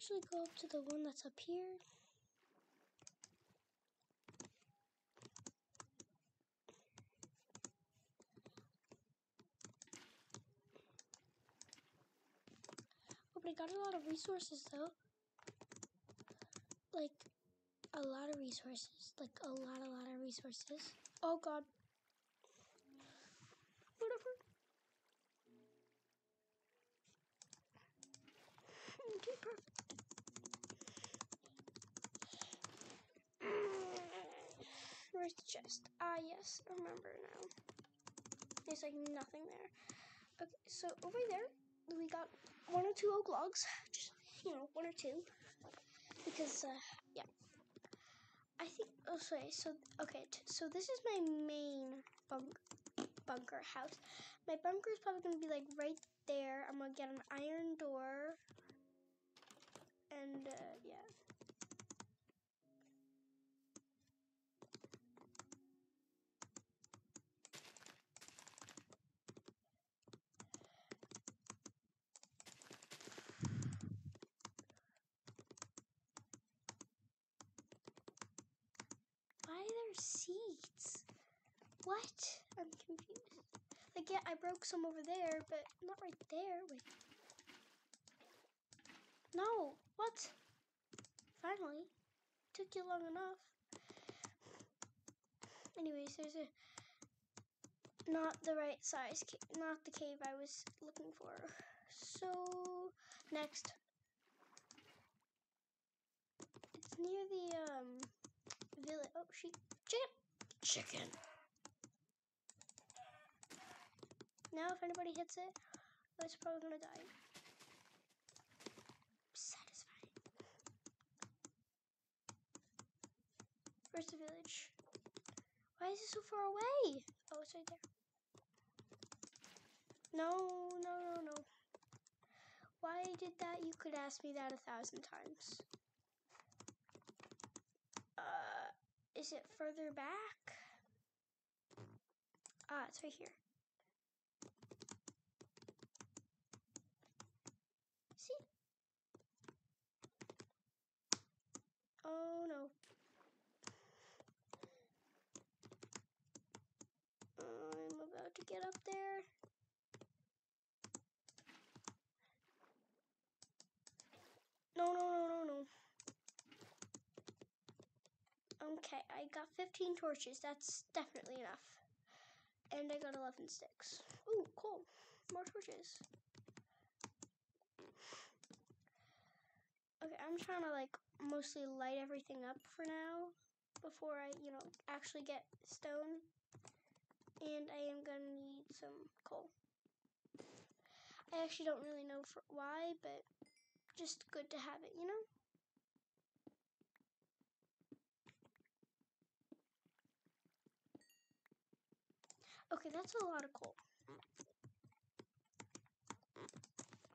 actually go up to the one that's up here. Oh, but I got a lot of resources though. Like, a lot of resources. Like, a lot, a lot of resources. Oh god. Where's the chest? Ah, yes, I remember now. There's like nothing there. Okay, so over there, we got one or two oak logs. Just, you know, one or two. Because, uh, yeah. I think, oh, sorry, so, okay, so this is my main bunk- bunker house. My bunker is probably going to be like right there. I'm going to get an iron door. And, uh, yeah. Why are there seats? What? I'm confused. Like, yeah, I broke some over there, but not right there. Wait. No. What? Finally. Took you long enough. Anyways, there's a not the right size, not the cave I was looking for. So next, it's near the um village. Oh, sheep, chicken, chicken. Now, if anybody hits it, it's probably gonna die. Satisfying. Where's the village? Why is it so far away? Oh, it's right there. No, no, no, no. Why did that? You could ask me that a thousand times. Uh, is it further back? Ah, it's right here. See? Oh no. I'm about to get up there. No, no, no, no, no. Okay, I got 15 torches. That's definitely enough. And I got 11 sticks. Ooh, cool. More torches. Okay, I'm trying to like mostly light everything up for now before I, you know, actually get stone. And I am gonna need some coal. I actually don't really know for why, but just good to have it, you know? Okay, that's a lot of coal.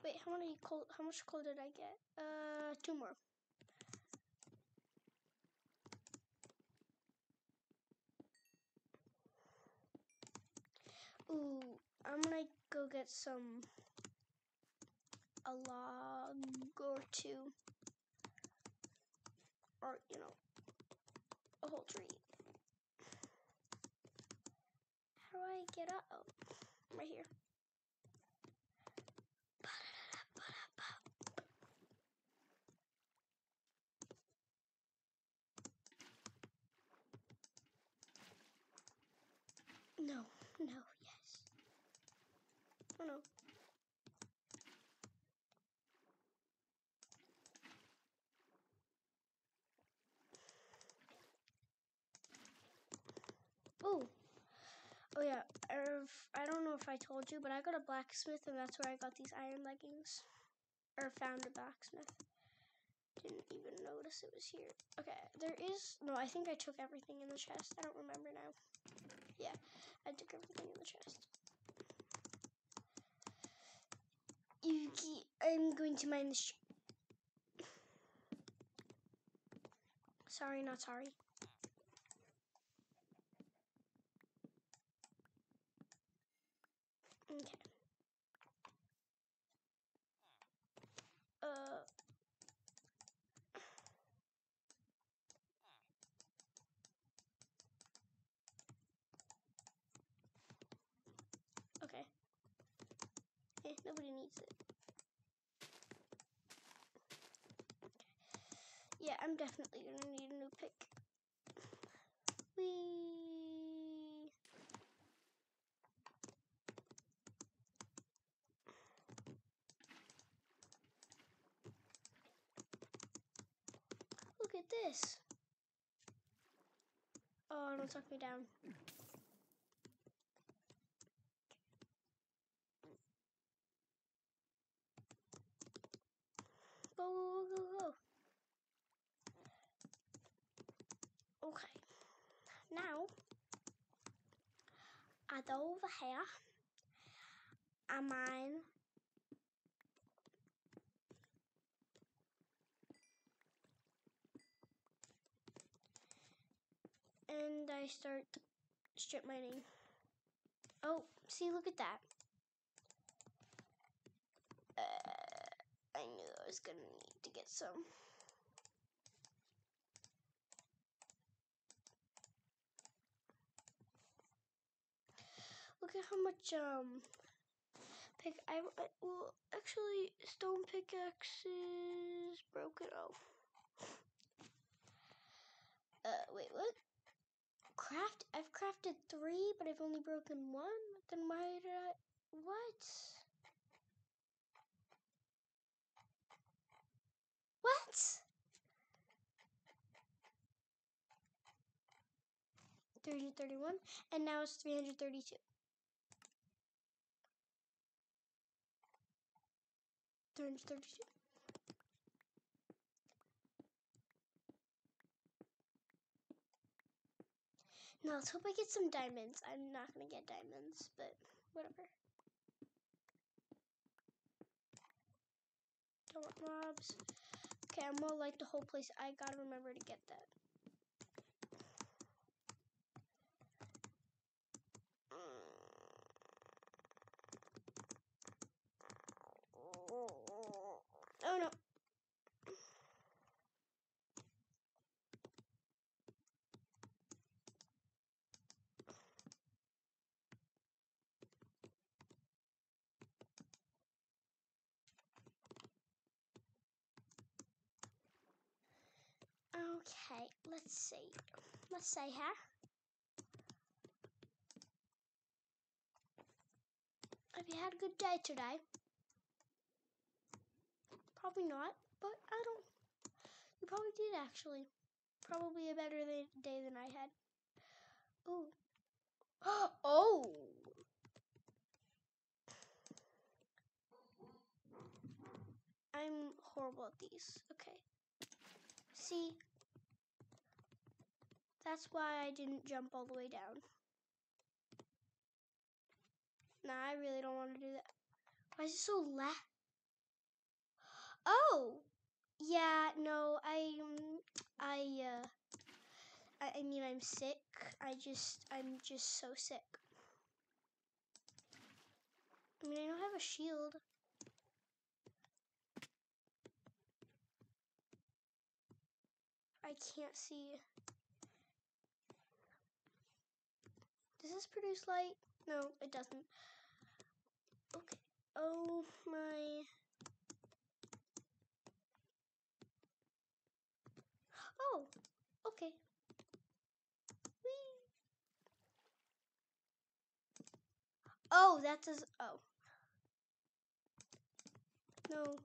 Wait, how many coal? How much coal did I get? Uh, two more. Ooh, I'm gonna go get some a log or two, or you know, a whole tree. How do I get up? Oh, right here. No, no, yes. Oh no. Oh. Oh yeah. I don't know if I told you, but I got a blacksmith, and that's where I got these iron leggings, or found a blacksmith. Didn't even notice it was here. Okay, there is no. I think I took everything in the chest. I don't remember now. Yeah, I took everything in the chest. Yuki, I'm going to mine this. Sorry, not sorry. Okay. Okay, nobody needs it. Yeah, I'm definitely gonna need a new pick. Wee. Look at this. Oh, don't suck me down. Go, go, go, go, go. Okay. Now, I go over here. I mine. And I start strip mining. Oh, see, look at that. Uh, I knew I was gonna need to get some. Look at how much um pick I, I well actually stone pickaxe is broken. Oh, uh, wait, what? Craft? I've crafted three, but I've only broken one. Then why did I? What? What? Three hundred thirty-one, and now it's three hundred thirty-two. Three hundred thirty-two. Now let's hope I get some diamonds. I'm not gonna get diamonds, but whatever. Don't want mobs. Okay, I'm gonna light the whole place. I gotta remember to get that. Oh no. Okay, let's see. Let's say here. Have you had a good day today? Probably not, but I don't. You probably did actually. Probably a better day than I had. Ooh. oh! I'm horrible at these. Okay. See? That's why I didn't jump all the way down. Nah, I really don't want to do that. Why is it so loud? Oh, yeah. No, I, I, uh, I, I mean, I'm sick. I just, I'm just so sick. I mean, I don't have a shield. I can't see. Does this produce light? No, it doesn't. Okay. Oh my. Oh, okay. Whee. Oh, that does. Oh. No.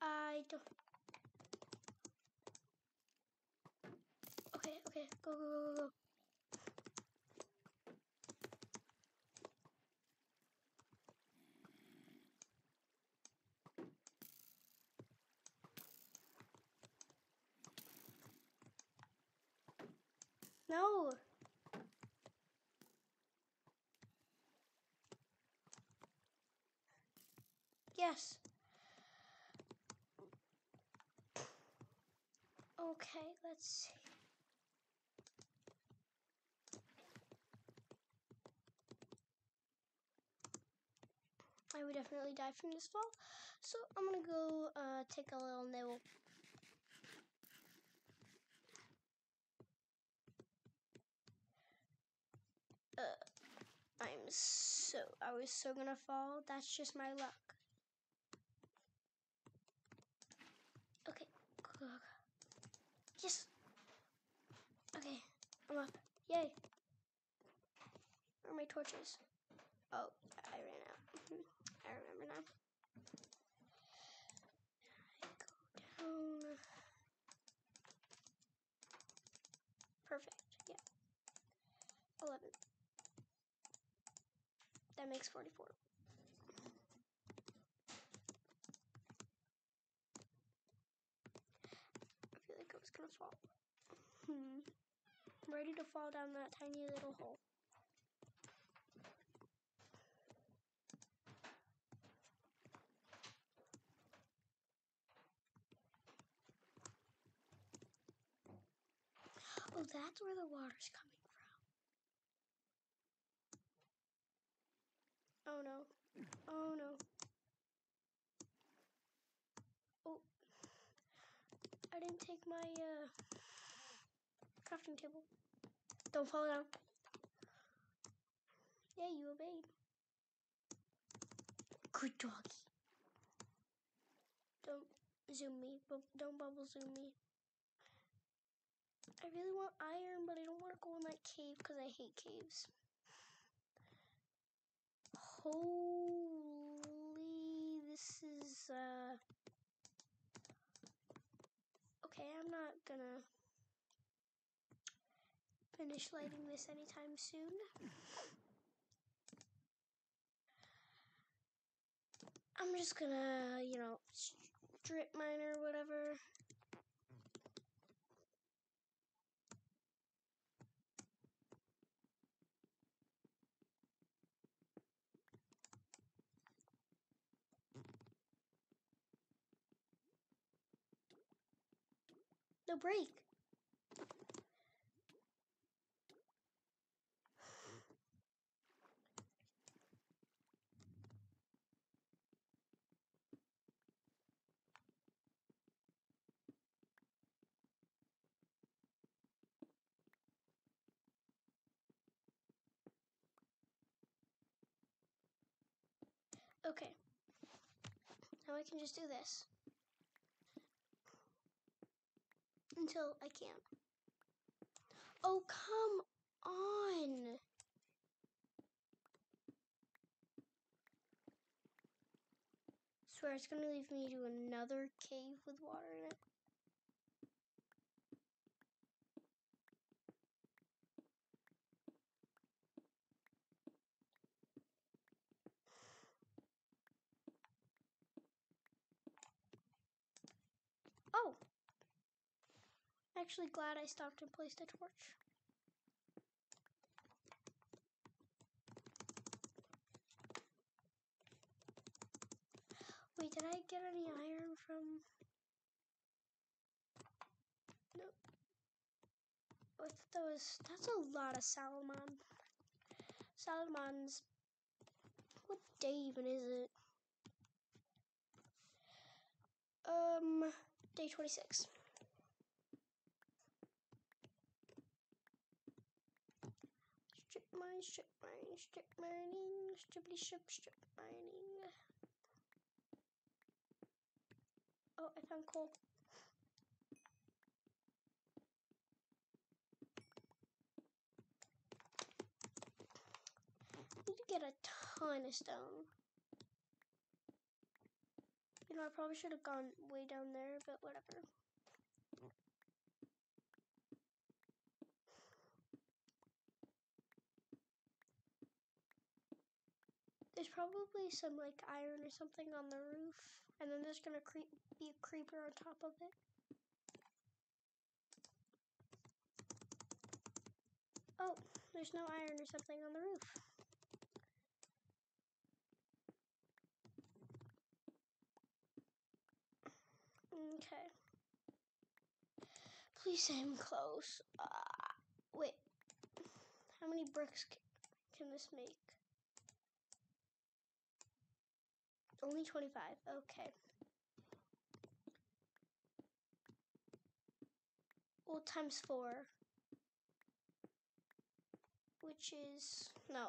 I don't. Okay, go, go, go, go. No. Yes. Okay, let's see. Definitely die from this fall. So I'm gonna go uh, take a little nibble. Uh, I'm so. I was so gonna fall. That's just my luck. Okay. Yes. Okay. I'm up. Yay. Where are my torches? Oh, I ran out. Mhm. I remember now. Down. Perfect. Yeah. 11. That makes 44. I feel like I was gonna fall. Hmm. Ready to fall down that tiny little hole. Oh, that's where the water's coming from. Oh no. Oh no. Oh. I didn't take my uh, crafting table. Don't fall down. Yeah, you obeyed. Good doggy. Don't zoom me. Bu- don't bubble zoom me. I really want iron, but I don't want to go in that cave because I hate caves. Holy, this is, uh... Okay, I'm not gonna finish lighting this anytime soon. I'm just gonna, you know, strip mine or whatever. No break. Okay. Now I can just do this. Until I can't. Oh, come on. Swear it's gonna leave me to another cave with water in it. Oh! Actually glad I stopped and placed a torch. Wait, did I get any iron from... No. Oh, I thought that was... That's a lot of Salamon. Salamons. What day even is it? Um, day 26. Strip mine, strip mine, strip mining, strippity strip, strip mining. Oh, I found coal. Need to get a ton of stone. You know, I probably should have gone way down there, but whatever. Probably some like iron or something on the roof, and then there's gonna be a creeper on top of it. Oh, there's no iron or something on the roof. Okay. Please say I'm close. Uh, wait. How many bricks can this make? Only 25. Okay. Well, times four. Which is. No.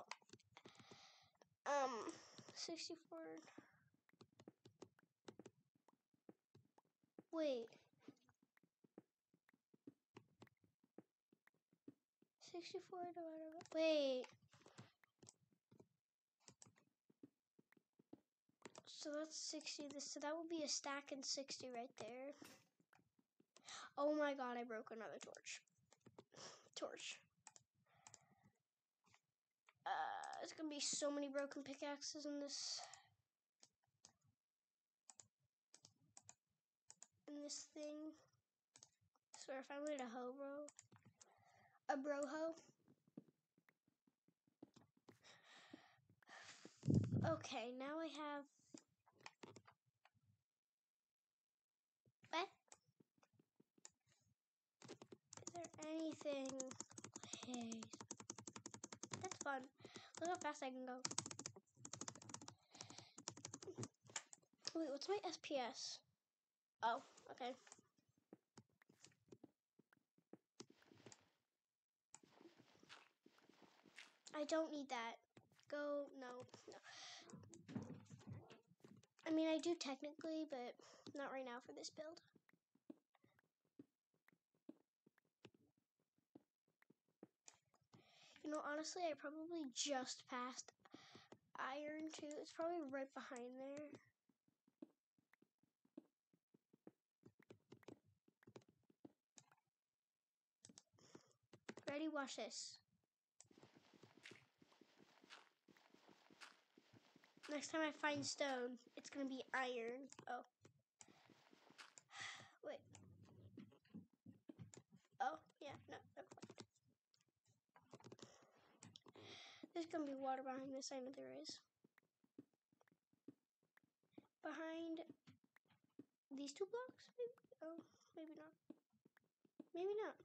Um. 64. Wait. 64 divided by. Wait. So that's 60. This so that would be a stack and 60 right there. Oh my god, I broke another torch. Torch. Uh, there's gonna be so many broken pickaxes in this. In this thing. So if I made a hoe bro. A bro hoe. Okay, now I have anything. Hey. That's fun. Look how fast I can go. Wait, what's my SPS? Oh, okay. I don't need that. Go, no, no. I mean, I do technically, but not right now for this build. You know, honestly, I probably just passed iron too. It's probably right behind there. Ready? Watch this. Next time I find stone, it's gonna be iron. Oh. Wait. Oh, yeah, no, never mind. There's gonna be water behind this. I know there is. Behind these two blocks? Maybe. Oh, maybe not. Maybe not.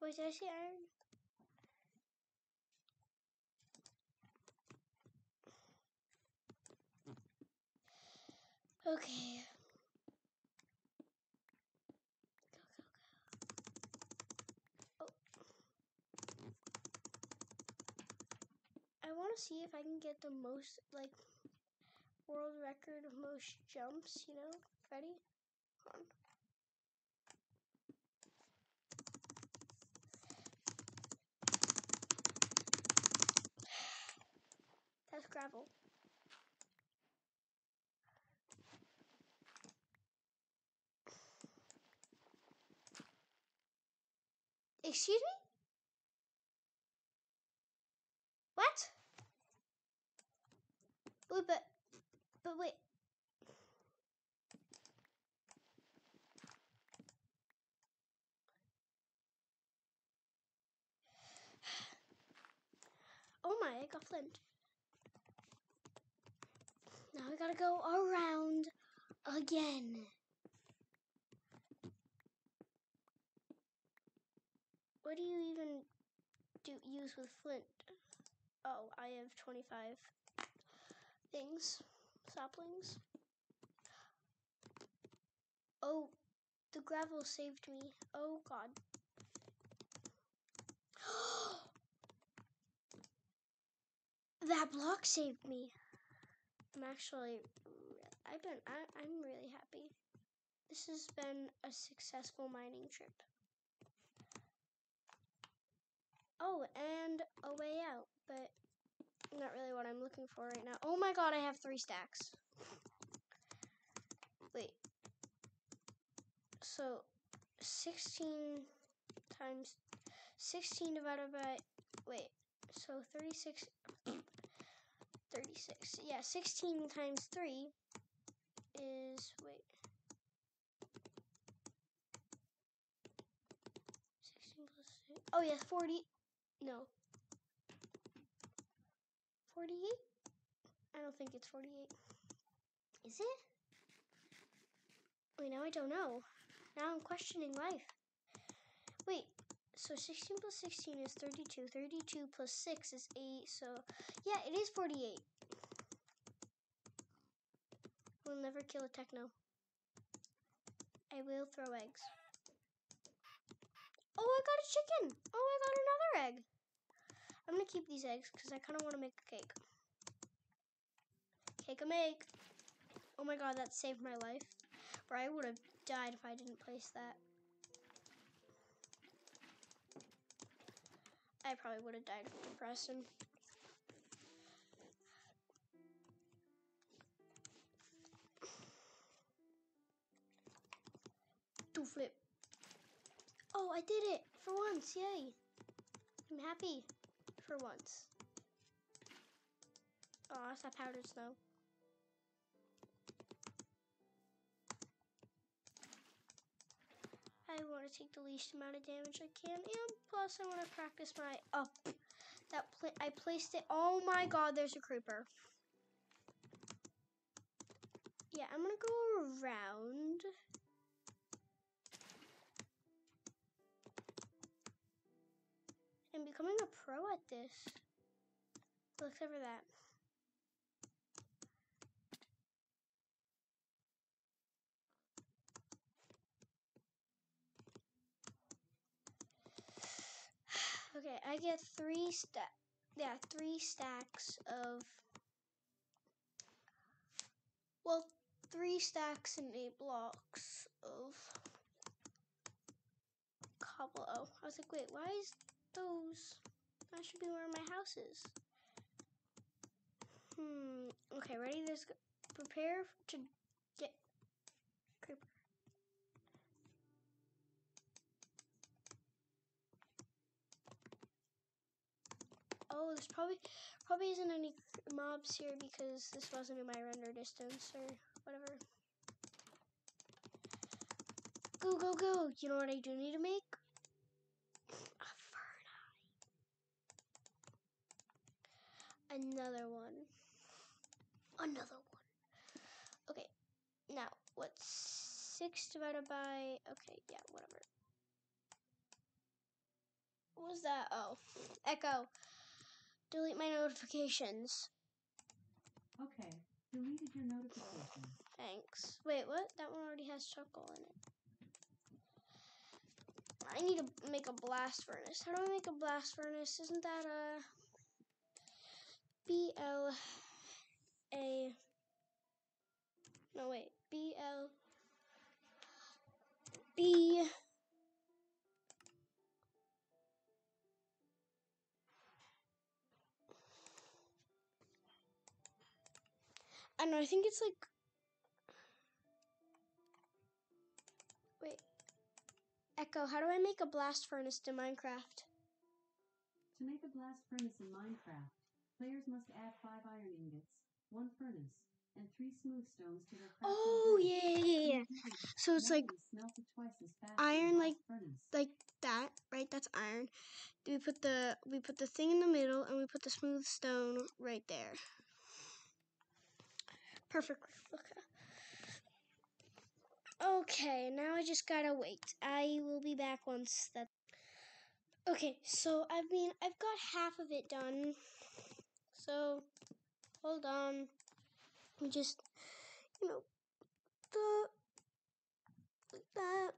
Wait, did I see iron? Okay. To see if I can get the most, like, world record of most jumps, you know? Ready? Hold on. That's gravel. Excuse me? Wait, but, but wait. Oh flint. Now we gotta go around again. What do you even do use with flint? Oh, I have 25 things, saplings. Oh, the gravel saved me. Oh god. Oh, that block saved me. I'm actually, I've been, I, I'm really happy. This has been a successful mining trip. Oh, and a way out, but not really what I'm looking for right now. Oh my god, I have three stacks. Wait. So, 16 times, 16 divided by, wait, so 36, 36, yeah, 16 times 3 is, wait. 16 plus 6, oh yeah, 40, no, 48? I don't think it's 48. Is it? Wait, now I don't know. Now I'm questioning life. Wait, so 16 plus 16 is 32. 32 plus 6 is 8. So, yeah, it is 48. We'll never kill a techno. I will throw eggs. Oh, I got a chicken. Oh, I got another egg. I'm gonna keep these eggs because I kind of want to make a cake. Cake a make. Oh my god, that saved my life. Or I would have died if I didn't place that. I probably would have died from depression. Do flip. Oh, I did it for once. Yay. I'm happy for once. Oh, that's that powdered snow. I want to take the least amount of damage I can, and plus I want to practice my up. That pla I placed it. Oh my God! There's a creeper. Yeah, I'm gonna go around. And becoming a pro at this. Except for that. Okay, I get three stack. Yeah, three stacks of. Well, three stacks and eight blocks of cobble. Oh, I was like, wait, why is those? That should be where my house is. Hmm. Okay, ready? There's prepare to get creeper. Oh, there's probably probably isn't any mobs here because this wasn't in my render distance or whatever. Go, go, go. You know what I do need to make? A fern. Another one. Another one. Okay. Now, what's 6 divided by... Okay, yeah, whatever. What was that? Oh, Echo. Delete my notifications. Okay, deleted your notifications. Thanks. Wait, what? That one already has charcoal in it. I need to make a blast furnace. How do I make a blast furnace? Isn't that a B L A? No wait, B L B. I don't know. I think it's like. Wait. Echo, how do I make a blast furnace to Minecraft? To make a blast furnace in Minecraft, players must add five iron ingots, one furnace, and three smooth stones to their Oh yeah, yeah, yeah. So it's like Nothing smelted twice as fast iron, like- like that, right? That's iron. We put the we put the thing in the middle, and we put the smooth stone right there. Perfect. Okay. Okay, now I just gotta wait. I will be back once that. Okay, so I mean I've got half of it done. So hold on. Just, you know, the that.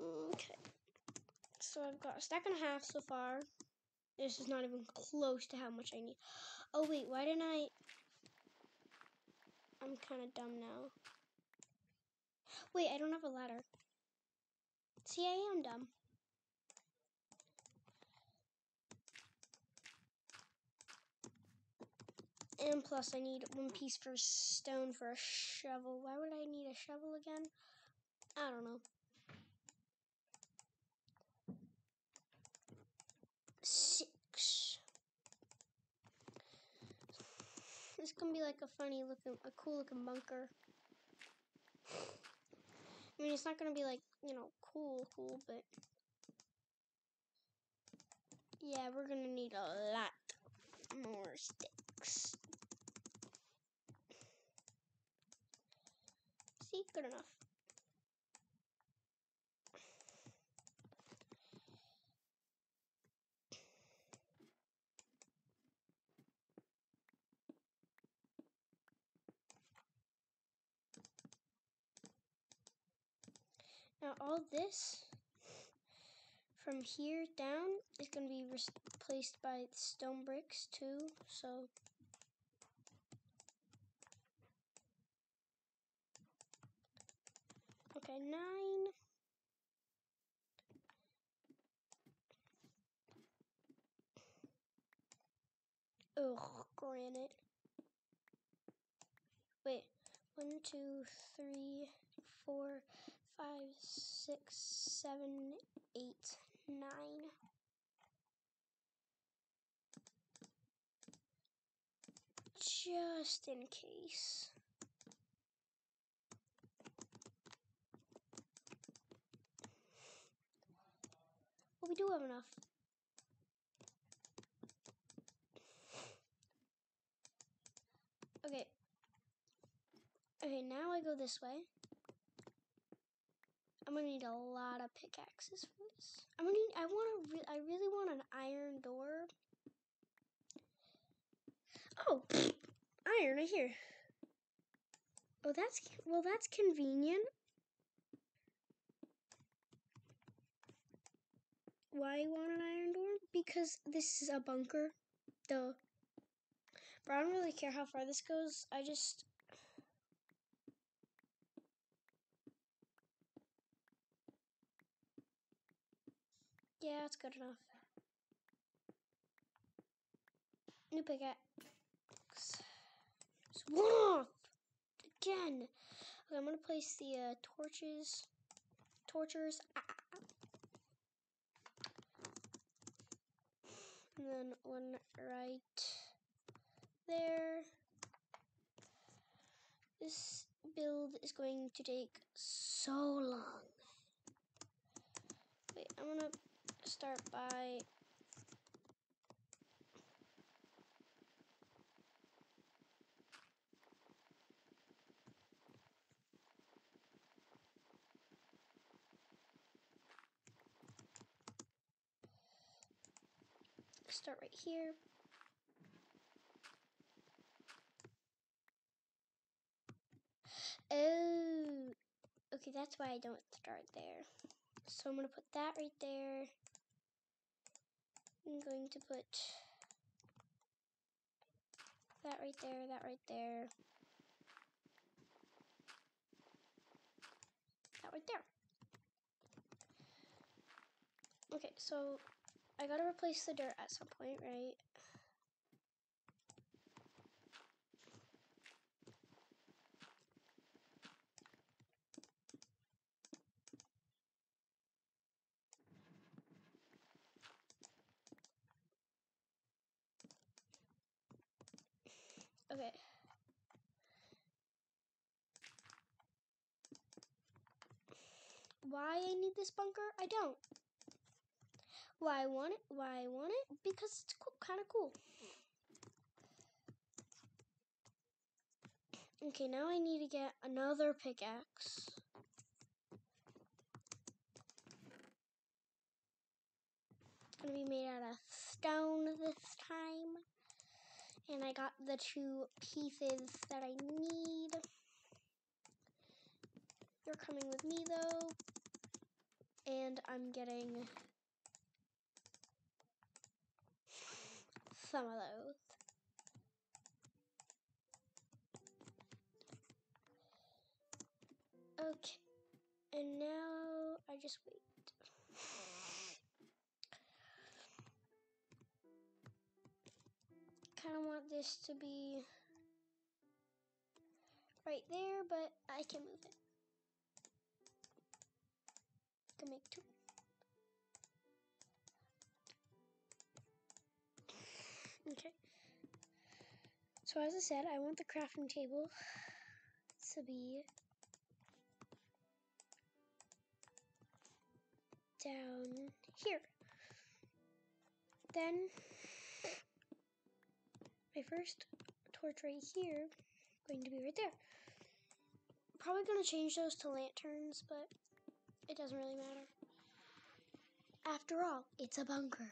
Okay. So I've got a stack and a half so far. This is not even close to how much I need. Oh wait, why didn't I? I'm kind of dumb now. Wait, I don't have a ladder. See, I am dumb. And plus, I need one piece for stone for a shovel. Why would I need a shovel again? I don't know. Six. Can be like a funny looking, a cool looking bunker. I mean, it's not gonna be like, you know, cool, cool, but yeah, we're gonna need a lot more sticks. See, good enough. Now all this from here down is going to be replaced by stone bricks too. So okay, nine. Ugh, granite. Wait, one, two, three, four, five, six, seven, eight, nine. Just in case. Well, we do have enough. Okay. Okay, now I go this way. I'm gonna need a lot of pickaxes for this. I'm gonna need, I want re I really want an iron door. Oh, iron right here. Oh, that's, well, that's convenient. Why you want an iron door? Because this is a bunker. Duh. But I don't really care how far this goes. I just Yeah, it's good enough. New pickaxe. Swamp! Again! Okay, I'm gonna place the uh, torches. Tortures. Ah. And then one right there. This build is going to take so long. Wait, I'm gonna start by start right here. Oh, okay, that's why I don't start there. So I'm going to put that right there. I'm going to put that right there, that right there. That right there. Okay, so I gotta replace the dirt at some point, right? Okay. Why I need this bunker? I don't. Why I want it? Why I want it? Because it's kind of cool. Okay, now I need to get another pickaxe. It's gonna be made out of stone this time. And I got the two pieces that I need. You're coming with me though. And I'm getting some of those. Okay, and now I just wait. Kind of want this to be right there, but I can move it. Make two. Okay. So as I said, I want the crafting table to be down here. Then my first torch right here going to be right there. Probably going to change those to lanterns, but it doesn't really matter. After all, it's a bunker.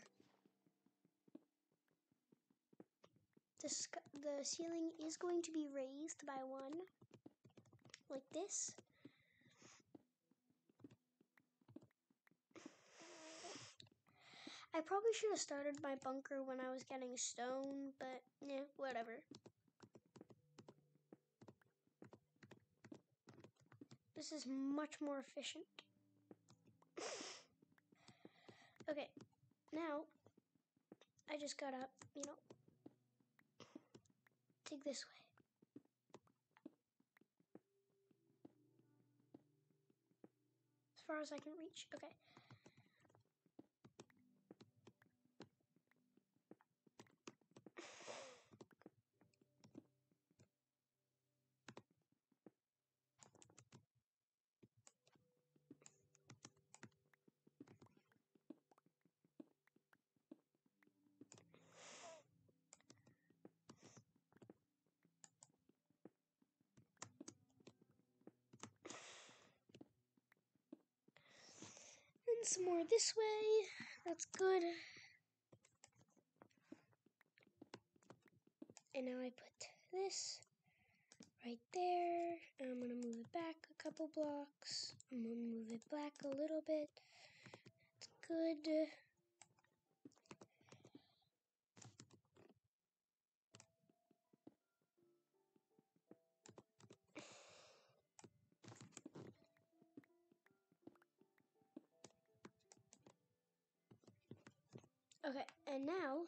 The, the ceiling is going to be raised by one, like this. I probably should have started my bunker when I was getting stone, but yeah, whatever. This is much more efficient. Okay, now I just gotta, you know, dig this way. As far as I can reach. Okay. And some more this way. That's good. And now I put this right there. And I'm going to move it back a couple blocks. I'm going to move it back a little bit. It's good. And now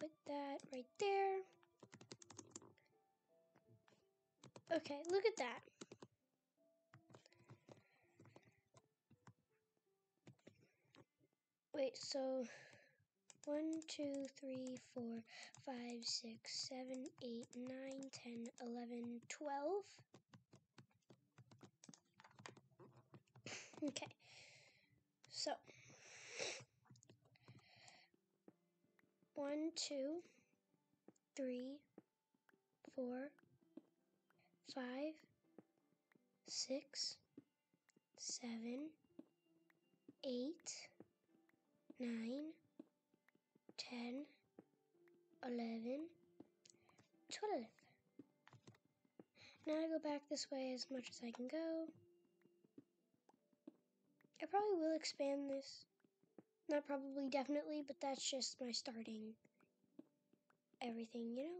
put that right there. Okay, look at that. Wait, so one, two, three, four, five, six, seven, eight, nine, ten, eleven, twelve. Okay. So, one, two, three, four, five, six, seven, eight, nine, ten, eleven, twelve. Now I go back this way as much as I can go. I probably will expand this. Not probably, definitely, but that's just my starting everything, you know?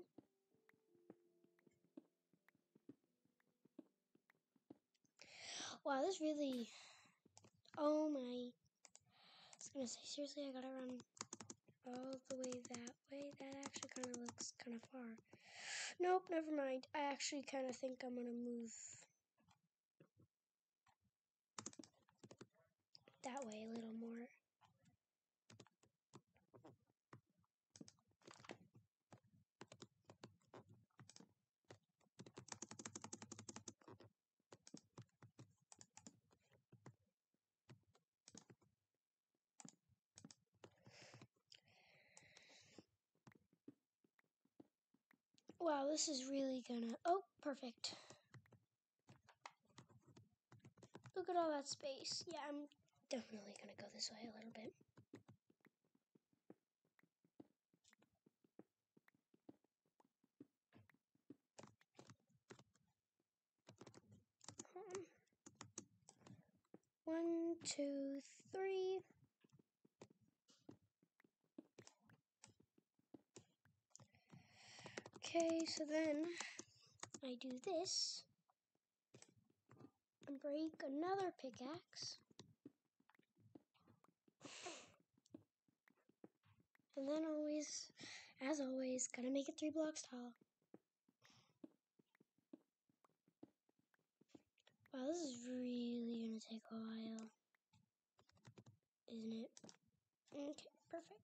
Wow, this really. Oh my. I was gonna say, seriously, I gotta run all the way that way. That actually kind of looks kind of far. Nope, never mind. I actually kind of think I'm gonna move that way a little more. Wow, this is really gonna. Oh, perfect. Look at all that space. Yeah, I'm definitely gonna go this way a little bit. Um, one, two, three. Okay, so then I do this and break another pickaxe. And then always, as always, gotta make it three blocks tall. Wow, this is really gonna take a while. Isn't it? Okay, perfect.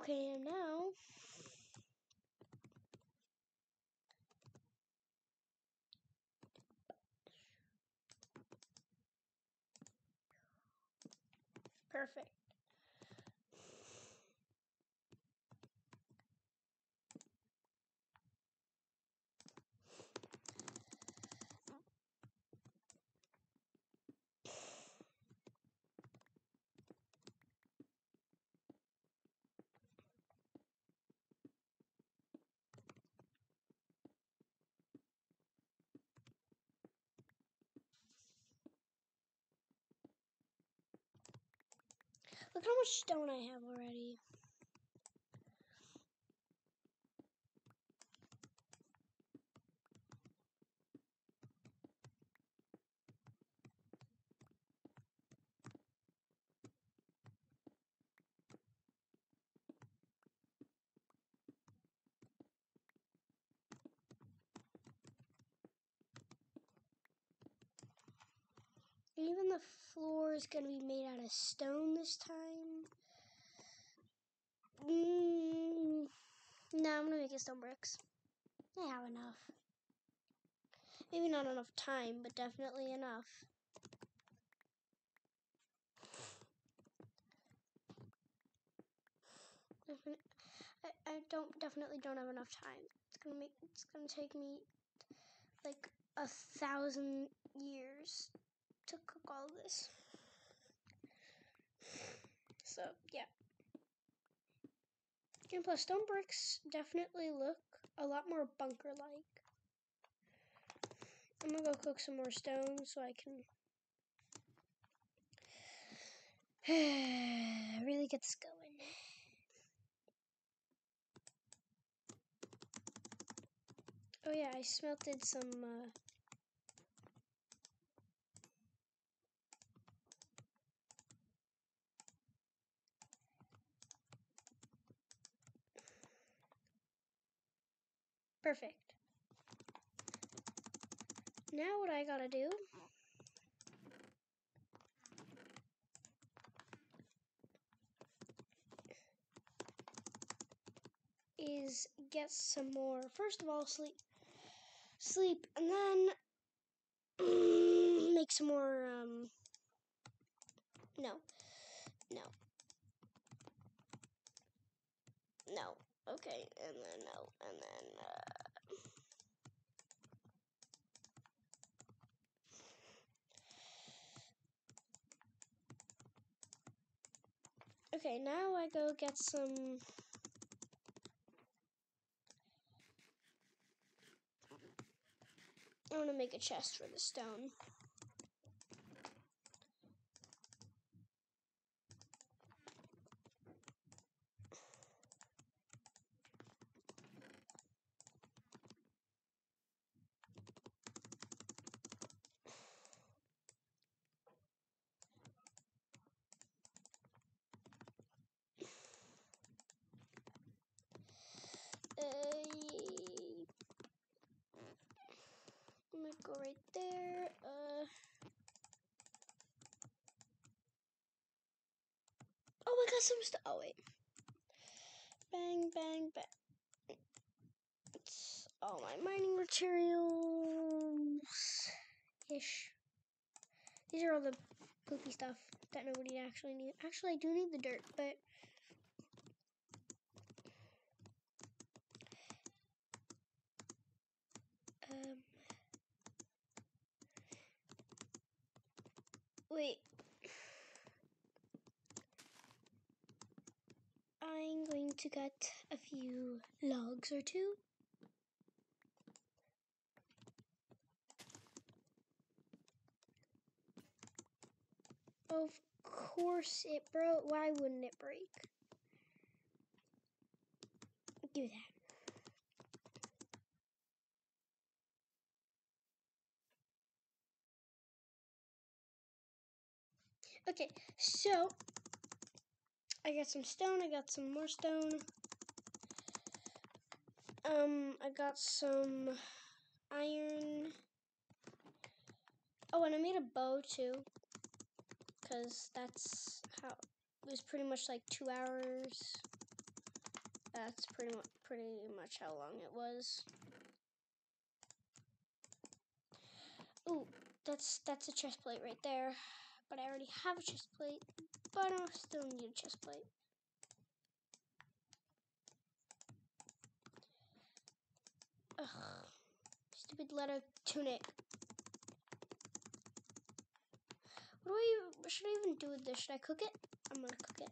Okay, and now perfect. Look how much stone I have already. Even the is going to be made out of stone this time. Mm, no, I'm going to make it stone bricks. I have enough. Maybe not enough time, but definitely enough. I, I don't definitely don't have enough time. It's gonna make it's gonna take me like a thousand years to cook all this. So, yeah. And plus, stone bricks definitely look a lot more bunker-like. I'm gonna go cook some more stone so I can really get this going. Oh yeah, I smelted some uh, Perfect. Now what I gotta do is get some more. First of all, sleep, sleep, and then make some more. Um, no, no, no. Okay, and then no, and then. Uh, Okay, now I go get some I want to make a chest for the stone. Uh, I'm gonna go right there. Uh, oh, I got some stuff. Oh wait, bang, bang, bang. It's all my mining materials ish. These are all the poopy stuff that nobody actually needs. Actually, I do need the dirt, but Um, wait. I'm going to get a few logs or two. Of course it broke. Why wouldn't it break? Do that. Okay, so I got some stone, I got some more stone. Um, I got some iron. Oh, and I made a bow too. Because that's how it was pretty much like two hours. That's pretty much pretty much how long it was. Ooh, that's that's a chest plate right there but I already have a chest plate, but I still need a chest plate. Ugh, stupid leather tunic. What do I, should I even do with this? Should I cook it? I'm gonna cook it.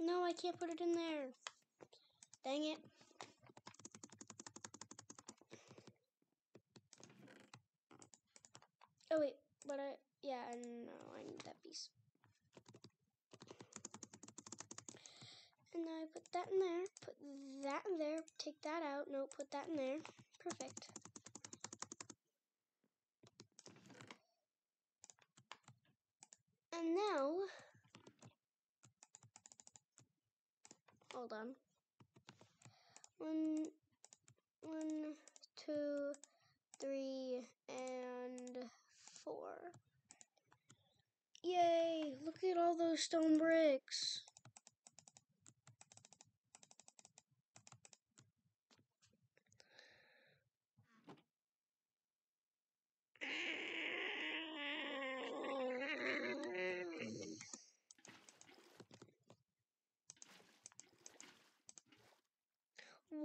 No, I can't put it in there. Dang it. Oh wait, but I yeah, no, I need that piece. And now I put that in there, put that in there, take that out, no, put that in there. Perfect. And now, hold on. One, one, two, three, and four. Yay! Look at all those stone bricks.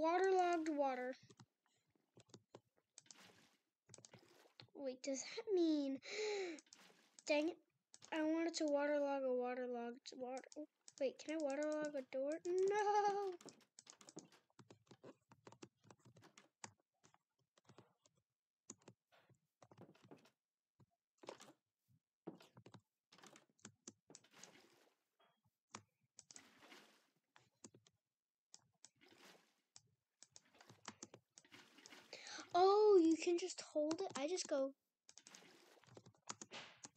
Waterlogged water. Wait, does that mean... Dang it. I wanted to waterlog a waterlogged water... Wait, can I waterlog a door? No! Oh, you can just hold it. I just go.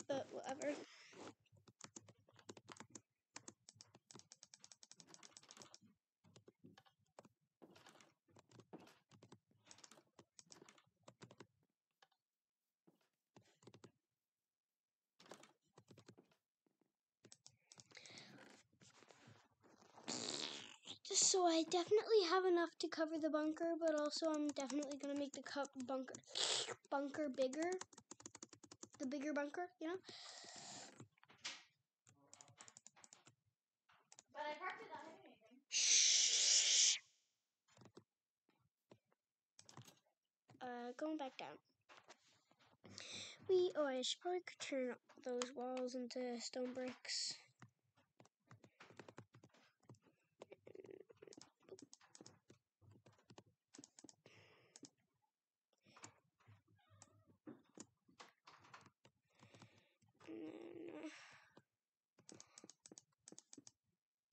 But whatever. So I definitely have enough to cover the bunker, but also I'm definitely gonna make the cup bunker bunker bigger. The bigger bunker, you know? But I parked it on anything. Shh. Uh, going back down. We oh I should probably could turn those walls into stone bricks. Mm,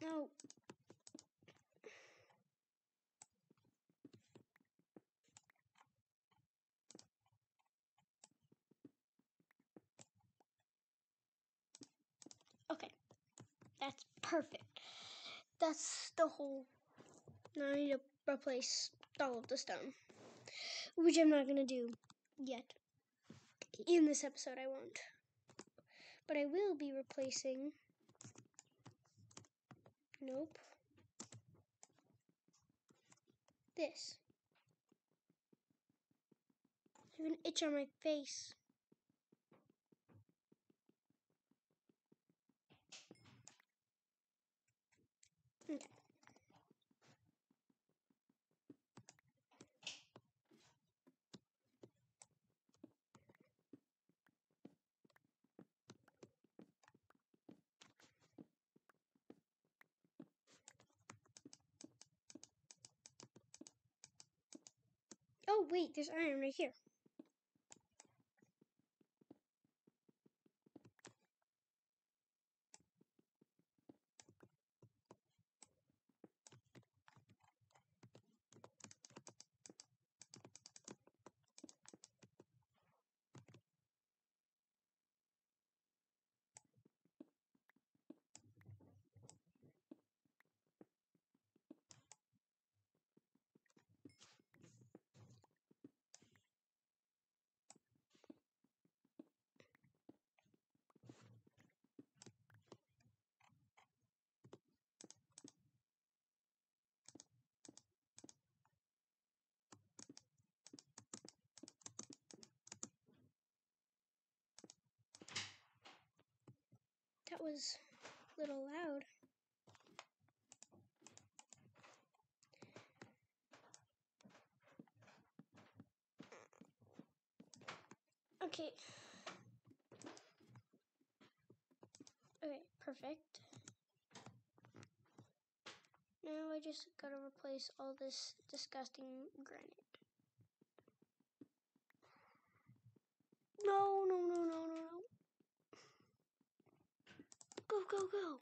No. Okay. That's perfect. Now I need to replace all of the stone. Which I'm not going to do yet. In this episode, I won't. But I will be replacing. Nope. This. I have an itch on my face. Okay. Oh, wait, there's iron right here. That was a little loud. Okay. Okay, perfect. Now I just gotta replace all this disgusting granite. No, no, no, no, no, no. Go, go, go.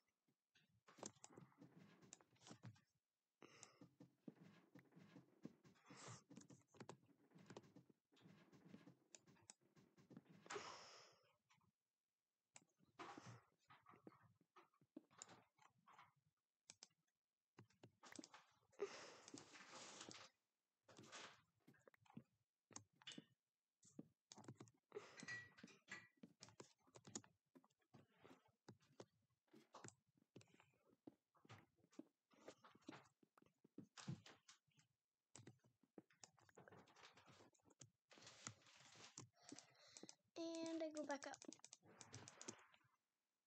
And I go back up.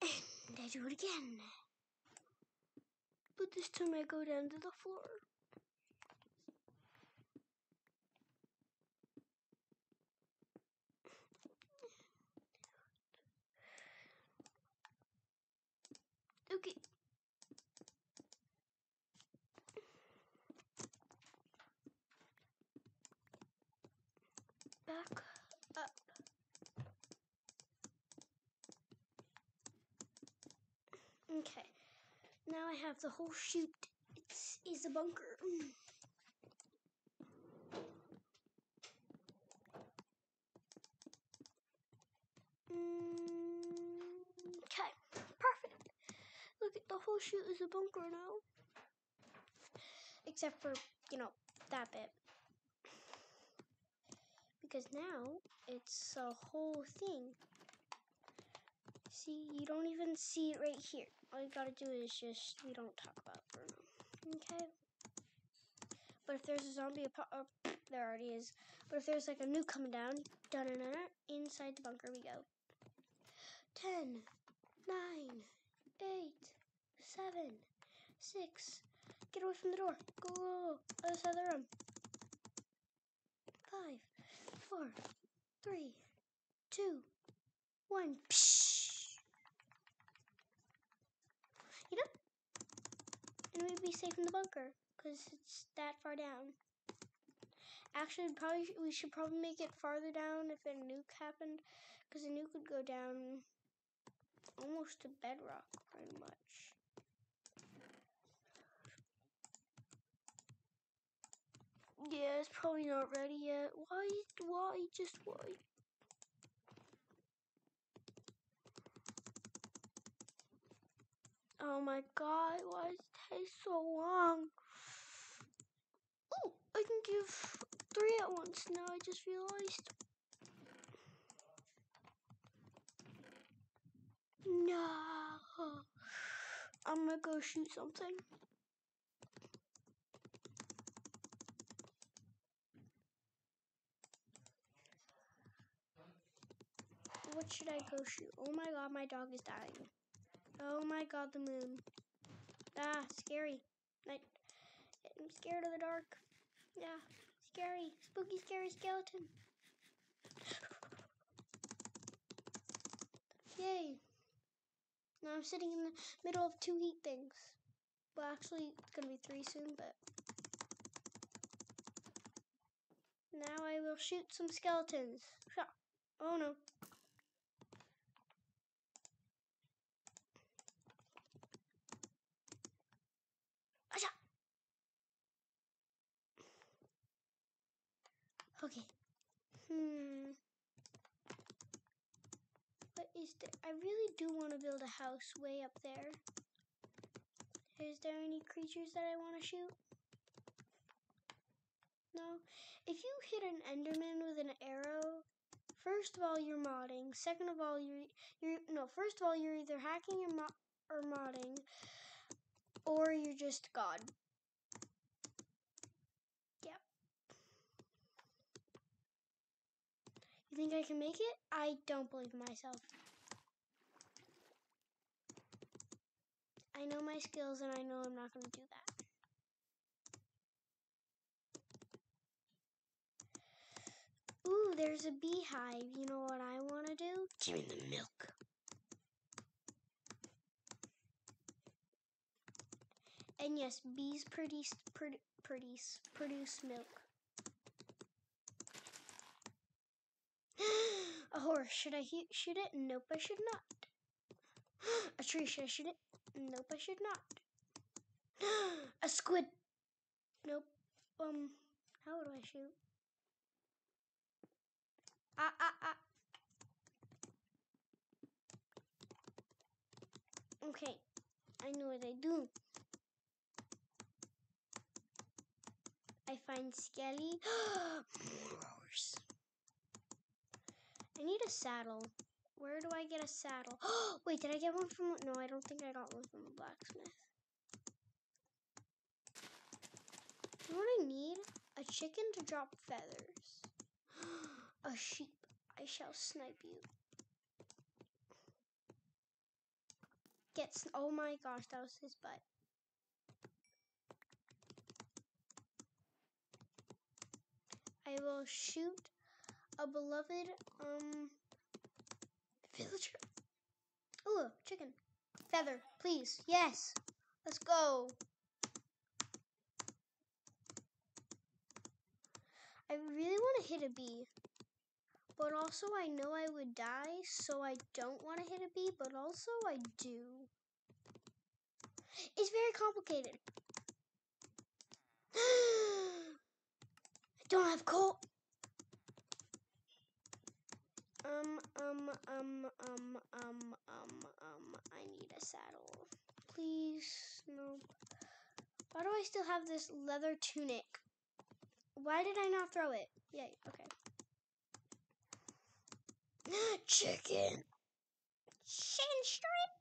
And I do it again. But this time I go down to the floor. Okay. Back up. Okay. Now I have the whole chute. It's is a bunker. Mm. Mm, Okay, perfect. Look at the whole chute is a bunker now. Except for, you know, that bit. Because now it's a whole thing. See, you don't even see it right here. All you gotta do is just, we don't talk about now. Okay? But if there's a zombie, uh, there already is. But if there's like a nuke coming down, dun dun dun, inside the bunker we go. 10, 9, 8, 7, 6. Get away from the door. Go, go, go. Other side of the room. 5, 4, 3, 2, 1. Psh. You know? And we'd be safe in the bunker because it's that far down. Actually, probably we should probably make it farther down if a nuke happened, because a nuke would go down almost to bedrock, pretty much. Yeah, it's probably not ready yet. Why? Why? Just why? Oh my god, why does it take so long? Oh, I can give three at once now, I just realized. No. I'm gonna go shoot something. What should I go shoot? Oh my god, my dog is dying. Oh my god, the moon. Ah, scary. I, I'm scared of the dark. Yeah, scary. Spooky, scary skeleton. Yay. Now I'm sitting in the middle of two heat things. Well, actually, it's gonna be three soon, but. Now I will shoot some skeletons. Oh no. Okay. Hmm. What is there? I really do want to build a house way up there. Is there any creatures that I want to shoot? No. If you hit an Enderman with an arrow, first of all you're modding. Second of all you're you're no. First of all you're either hacking mo- or modding, or you're just God. You think I can make it? I don't believe in myself. I know my skills and I know I'm not going to do that. Ooh, there's a beehive. You know what I want to do? Give me the milk. And yes, bees produce produ- produce produce milk. A horse. Should I shoot it? Nope, I should not. A tree. Should I shoot it? Nope, I should not. A squid. Nope. Um, how do I shoot? Ah, ah, ah. Okay, I know what I do. I find Skelly. More. I need a saddle. Where do I get a saddle? Oh, Wait, did I get one from? No, I don't think I got one from a blacksmith. You know what I need? A chicken to drop feathers. a sheep. I shall snipe you. Gets. Oh my gosh, that was his butt. I will shoot a beloved um villager. Ooh, chicken. Feather, please. Yes. Let's go. I really want to hit a bee. But also I know I would die, so I don't want to hit a bee, but also I do. It's very complicated. I don't have coal. Um, um, um, um, um, um, um, I need a saddle. Please, no. Why do I still have this leather tunic? Why did I not throw it? Yay, okay. Chicken. Chicken strip.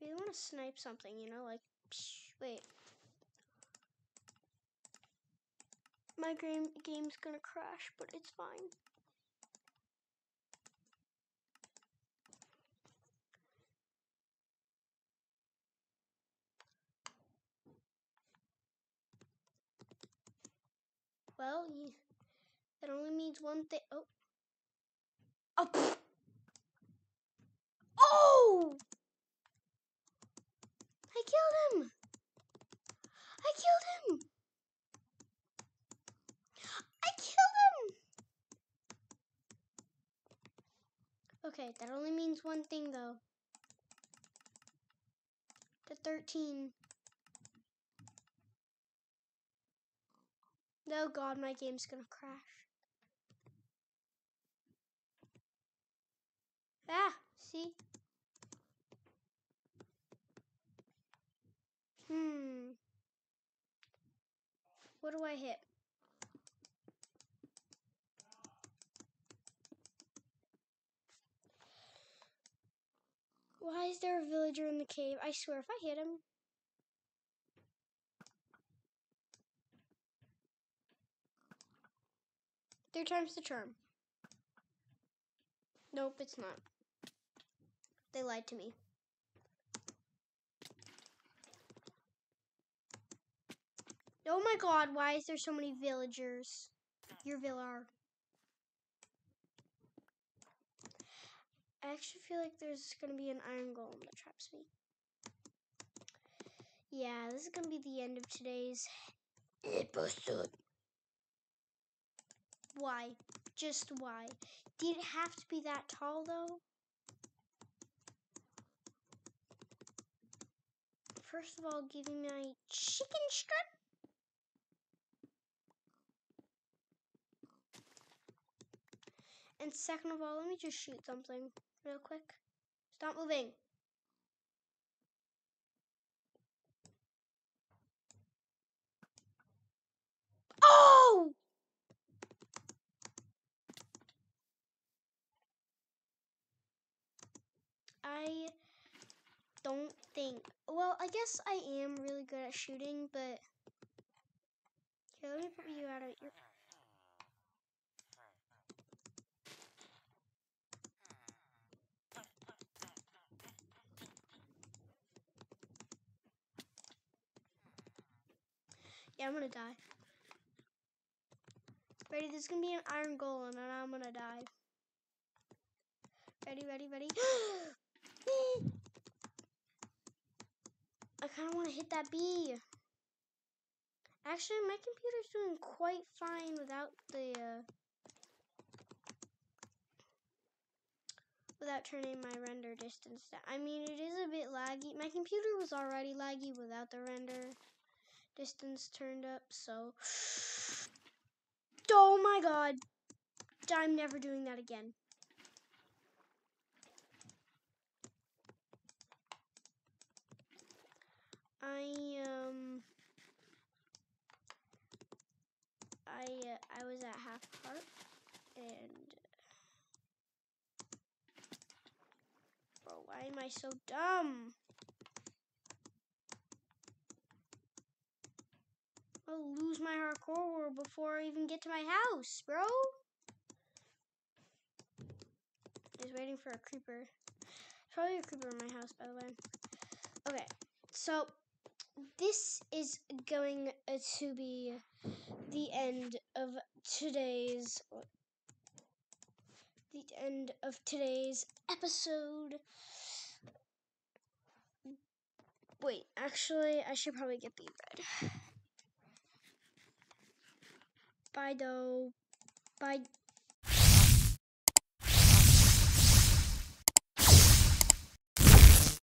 Really want to snipe something, you know, like, psh, wait. My game game's gonna crash, but it's fine. Well, you, that only means one thing. Oh. Oh! pfft. Oh! I killed him! I killed him! I killed him! Okay, that only means one thing though. The 13. No, God, my game's gonna crash. Ah, see? Hmm. What do I hit? Why is there a villager in the cave? I swear, if I hit him. Third time's the charm. Nope, it's not. They lied to me. Oh my god, why is there so many villagers? Your villar. I actually feel like there's gonna be an iron golem that traps me. Yeah, this is gonna be the end of today's episode. Why? Just why? Did it have to be that tall though? First of all, give me my chicken strip. And second of all, let me just shoot something real quick. Stop moving. Oh! I don't think. Well, I guess I am really good at shooting, but here, let me put you out of your. Yeah, I'm gonna die. Ready? There's gonna be an iron golem, and I'm gonna die. Ready, ready, ready. I kind of want to hit that bee. Actually, my computer's doing quite fine without the uh, without turning my render distance down. I mean, it is a bit laggy. My computer was already laggy without the render distance turned up, so Oh my god. I'm never doing that again. I um I uh, I was at half heart and bro, why am I so dumb? I'll lose my hardcore world before I even get to my house, bro. He's waiting for a creeper. Probably a creeper in my house, by the way. Okay, so this is going uh, to be the end of today's the end of today's episode. Wait, actually, I should probably get the bread. Bye, though. Bye.